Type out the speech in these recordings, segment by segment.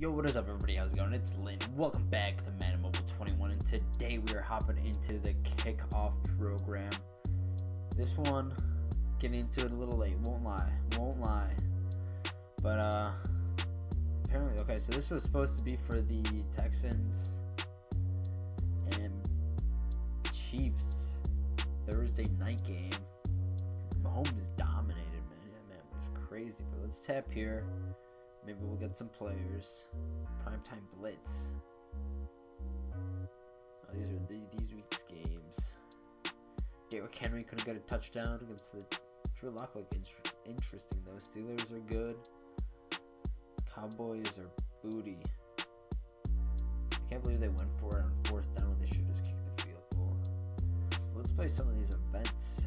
Yo, what is up, everybody? How's it going? It's Lynn. Welcome back to Madden Mobile 21, and today we are hopping into the kickoff program. This one, getting into it a little late. Won't lie, won't lie. But uh, apparently, okay. So this was supposed to be for the Texans and Chiefs Thursday night game. Mahomes dominated, man. Yeah, man, it was crazy. But let's tap here. Maybe we'll get some players. Primetime Blitz. Oh, these are the, these week's games. Derrick Henry couldn't get a touchdown against the Drew Lock look interesting though. Steelers are good. Cowboys are booty. I can't believe they went for it on fourth down when they should just kick the field goal. Let's play some of these events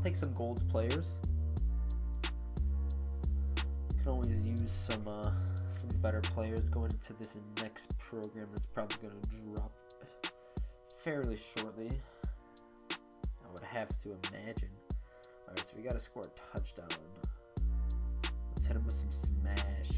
I'll take some gold players. Can always use some uh, some better players going into this next program that's probably going to drop fairly shortly. I would have to imagine. All right, so we got to score a touchdown. Let's hit him with some smash.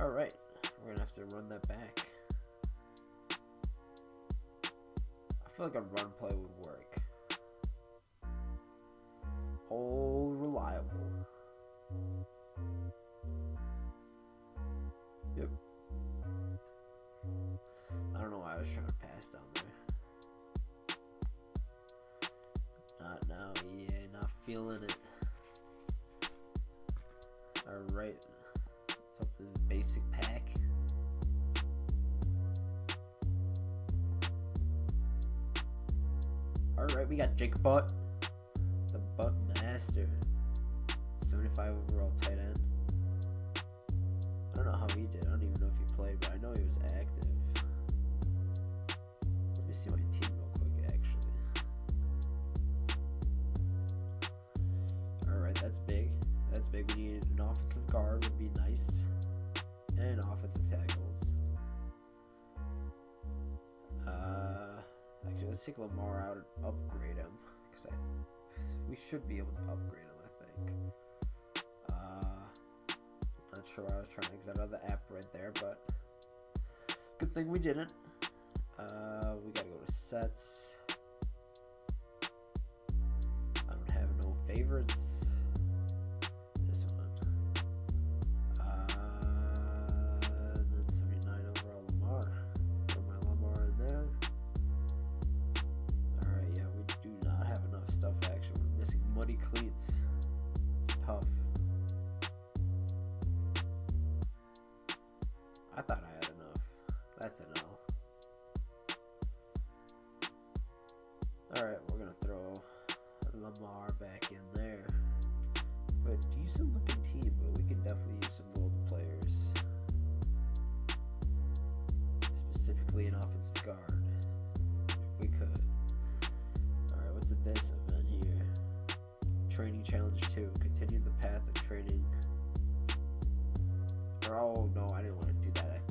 Alright, we're gonna have to run that back. I feel like a run play would work. All reliable. Yep. I don't know why I was trying to pass down there. Not now, yeah, not feeling it. Alright. Up this basic pack. Alright, we got Jake Butt. The Butt Master. 75 overall tight end. I don't know how he did. I don't even know if he played, but I know he was active. Take Lamar out and upgrade him. Because I, we should be able to upgrade him, I think. Uh, not sure why I was trying to exit out of the app right there, but good thing we didn't. Uh, we gotta go to sets. I don't have no favorites. Cleats. Tough. I thought I had enough. That's L. Alright, we're gonna throw Lamar back in there. But decent looking team, but we can definitely use some gold players. Specifically an offensive guard. If we could. Alright, what's it this? Training challenge 2. Continue the path of training. Or, oh no, I didn't want to do that.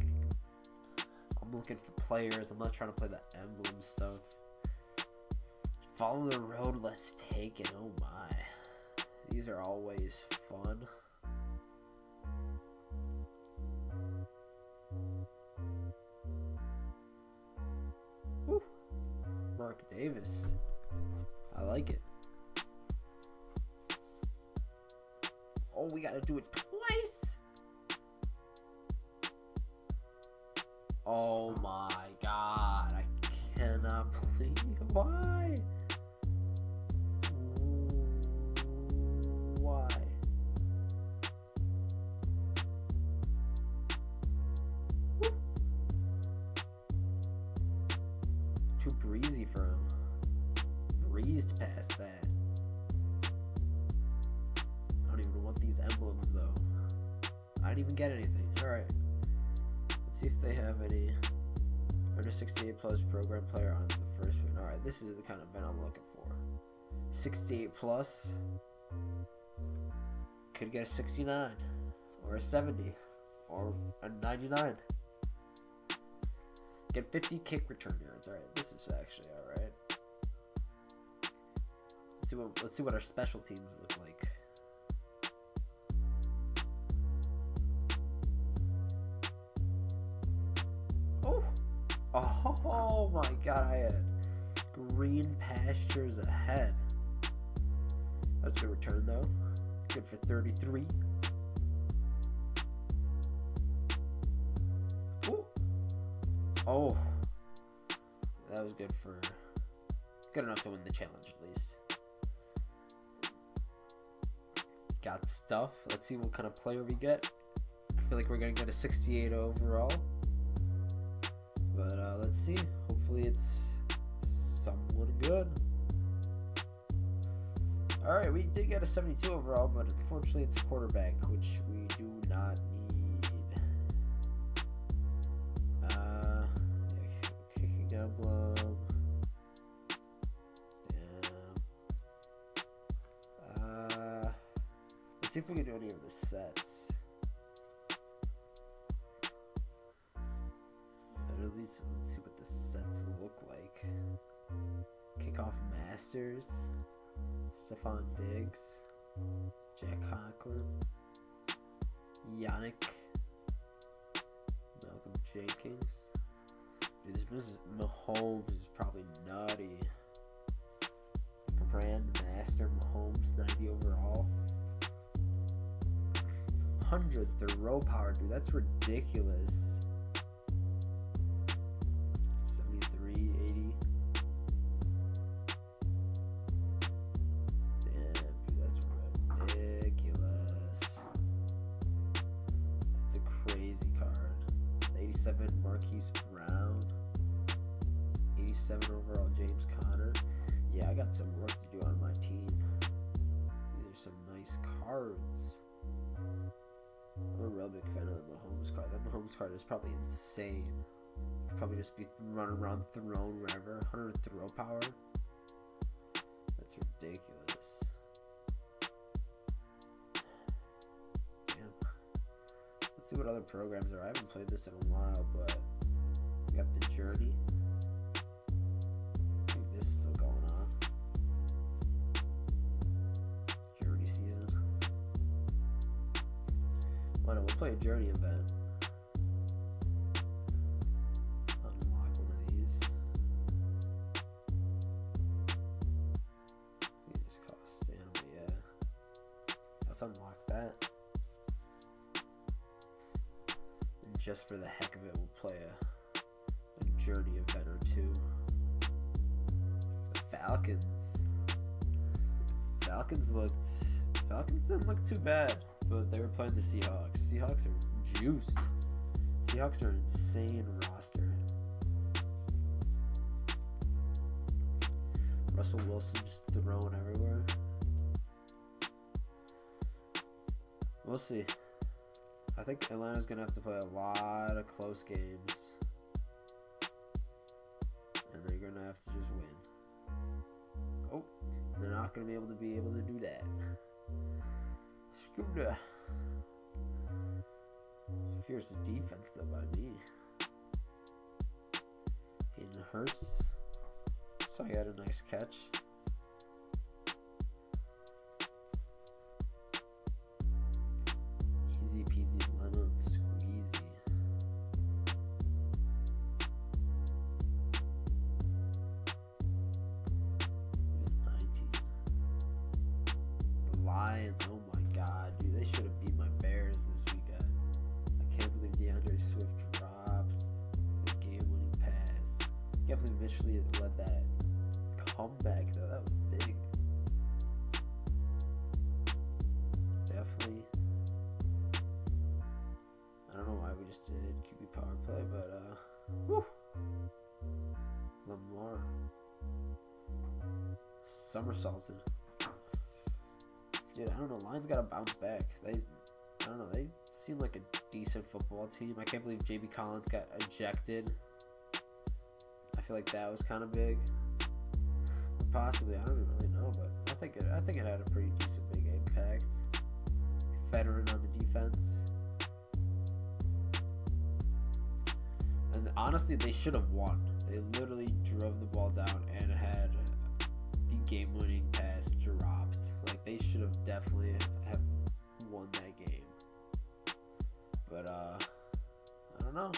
I, I'm looking for players. I'm not trying to play the emblem stuff. Follow the road less taken. Oh my. These are always fun. Woo. Mark Davis. I like it. Oh, we gotta do it twice. Oh my god. I cannot believe why. These emblems though. I didn't even get anything. Alright. Let's see if they have any a 68 plus program player on the first one. Alright, this is the kind of event I'm looking for. 68 plus. Could get a 69 or a 70 or a 99. Get 50 kick return yards. Alright, this is actually alright. Let's see what let's see what our special teams look oh my god! I had green pastures ahead. That's a good return though. Good for 33. Ooh. Oh, that was good for good enough to win the challenge at least. Got stuff. Let's see what kind of player we get. I feel like we're gonna get a 68 overall. Let's see. Hopefully it's someone good. Alright, we did get a 72 overall, but unfortunately it's a quarterback, which we do not need. Uh, kicking emblem. Yeah. Uh, let's see if we can do any of the sets. Masters. Stefon Diggs, Jack Conklin, Yannick, Malcolm Jenkins. Dude, this Mrs. Mahomes is probably nutty. Grandmaster Mahomes, 90 overall. 100 throw power, dude. That's ridiculous. 87 Marquise Brown. 87 overall James Conner. Yeah, I got some work to do on my team. These are some nice cards. I'm a real big fan of the Mahomes card. That Mahomes card is probably insane. Could probably just be running around thrown wherever. 100 throw power. That's ridiculous. See what other programs are. I haven't played this in a while, but we got the Journey. I think this is still going on. Journey season. Why not? We'll play a Journey event. Just for the heck of it, we'll play a, a Journey event or two. The Falcons. Falcons looked. Falcons didn't look too bad, but they were playing the Seahawks. Seahawks are juiced. Seahawks are an insane roster. Russell Wilson just thrown everywhere. We'll see. I think Atlanta's gonna have to play a lot of close games. And they're gonna have to just win. Oh, they're not gonna be able to be able to do that. Scooter. Fierce defense though by me. Hayden Hurst. So he had a nice catch. Michigan led that comeback though. That was big. Definitely. I don't know why we just did QB power play, but uh, whew. Lamar somersaulted. Dude, I don't know. Lions gotta bounce back. They, I don't know. They seem like a decent football team. I can't believe Jamie Collins got ejected feel like that was kind of big. Possibly, I don't even really know, but I think it, I think it had a pretty decent big impact. Veteran on the defense. And honestly, they should have won. They literally drove the ball down and had the game-winning pass dropped. Like they should have definitely have won that game. But uh, I don't know.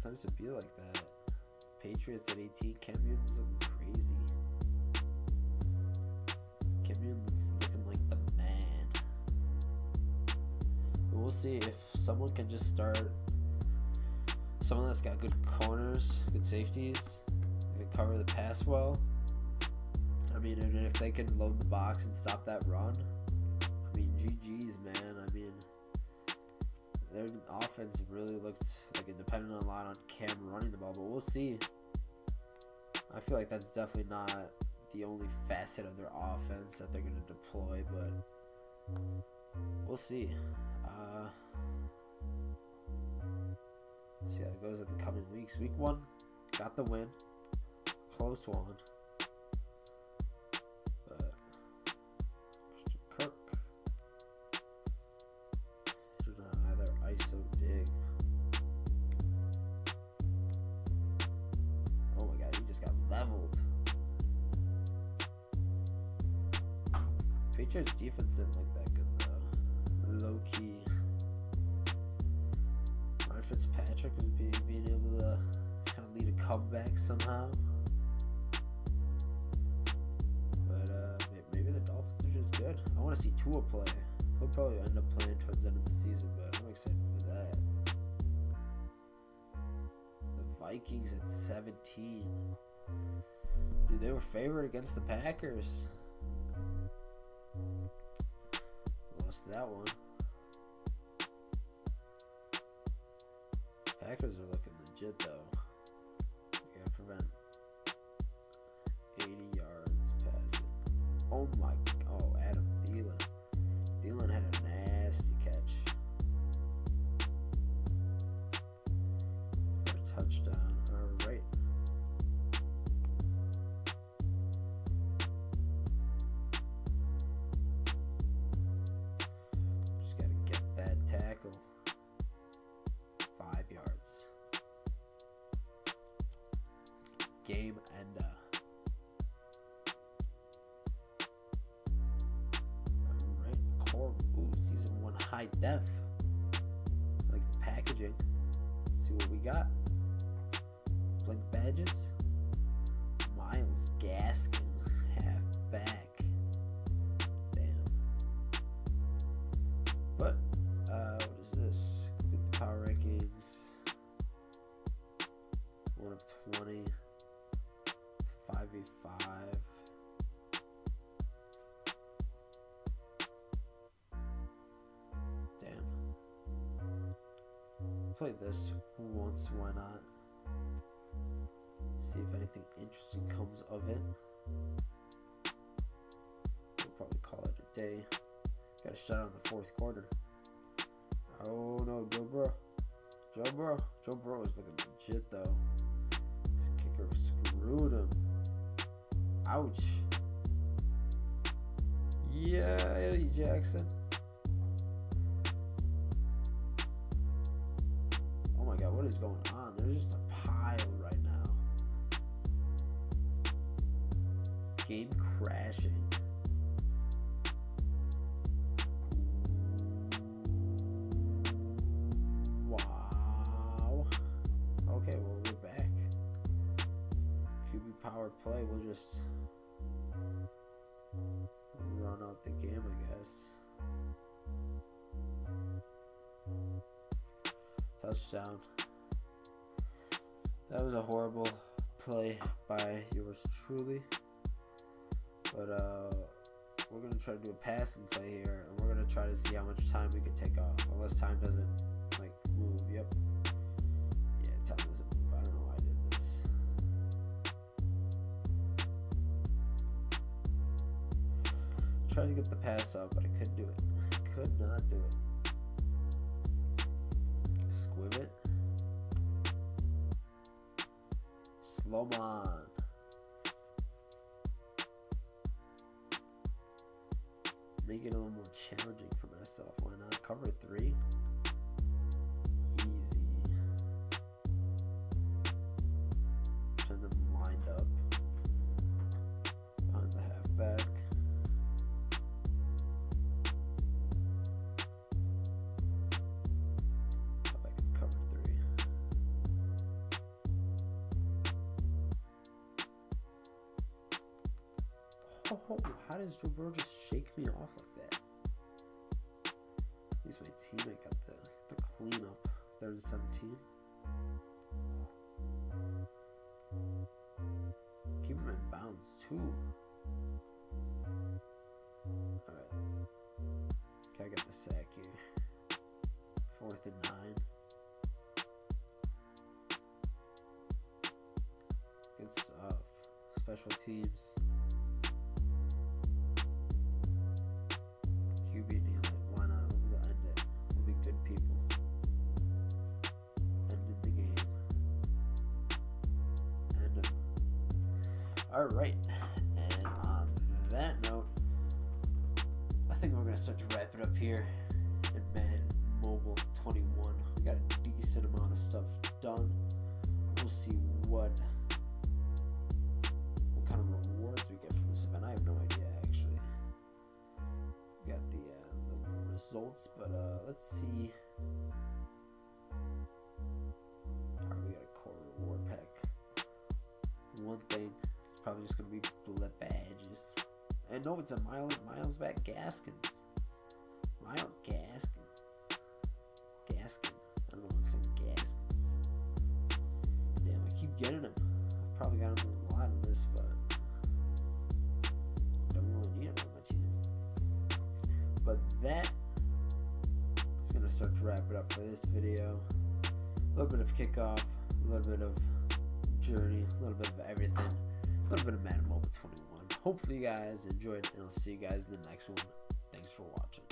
Sometimes it be like that. Patriots at 18. Cam Newton's looking crazy. Cam Newton's looking like the man. We'll see if someone can just start. Someone that's got good corners, good safeties, can cover the pass well. I mean, and if they can load the box and stop that run, I mean, GG's, man. I mean, their offense really looked like it depended a lot on Cam running the ball, but we'll see. I feel like that's definitely not the only facet of their offense that they're going to deploy, but we'll see. Uh, see how it goes in the coming weeks. Week one, got the win, close one. Patriots defense didn't look that good though. Low key. Ryan Fitzpatrick was being, being able to kind of lead a comeback somehow. But uh, maybe the Dolphins are just good. I want to see Tua play. He'll probably end up playing towards the end of the season, but I'm excited for that. The Vikings at 17. Dude, they were favored against the Packers. Lost that one. Packers are looking legit though. We gotta prevent 80 yards passing. Oh my! Game ender. Uh, alright, core. Ooh, season one high def. I like the packaging. Let's see what we got. Blink badges. Myles Gaskin, half This once, why not? See if anything interesting comes of it. We'll probably call it a day. Got a shot on the fourth quarter. Oh no, Joe Burrow. Joe Burrow. Joe Burrow is looking legit though. This kicker screwed him. Ouch. Yeah, Eddie Jackson. Is going on? There's just a pile right now. Game crashing. Wow. Okay, well, we're back. QB power play, we'll just run out the game, I guess. Touchdown. That was a horrible play by yours truly. But uh we're gonna try to do a passing play here and we're gonna try to see how much time we can take off. Unless time doesn't like move. Yep. Yeah, time doesn't move. I don't know why I did this. Tried to get the pass up, but I couldn't do it. I could not do it. Sloman. Make it a little more challenging for myself. Why not? Cover three. How does Burrow just shake me off like that? At least my teammate got the, the cleanup. Third and 17. Keep him in bounds, too. Alright. Okay, I got the sack here. Fourth and nine. Good stuff. Special teams. Alright. And on that note, I think we're going to start to wrap it up here in Madden Mobile 21. We got a decent amount of stuff done. We'll see what what kind of rewards we get from this event. I have no idea actually. We got the uh, the results, but uh, let's see. Alright, we got a core reward pack. One thing, probably just gonna be blip badges. And no, it's a Myles Myles back Gaskins. Myles Gaskins. Gaskin. I don't know what I'm saying Gaskins. Damn, I keep getting him. I've probably got him a lot of this, but don't really need him on my team. But that is gonna start to wrap it up for this video. A little bit of kickoff, a little bit of journey, a little bit of everything, little bit of Madden Mobile 21. Hopefully, you guys enjoyed, and I'll see you guys in the next one. Thanks for watching.